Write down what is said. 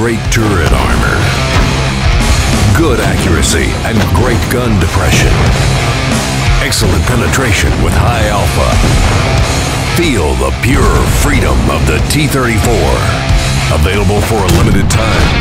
great turret armor, good accuracy, and great gun depression. Excellent penetration with high alpha. Feel the pure freedom of the T-34. Available for a limited time.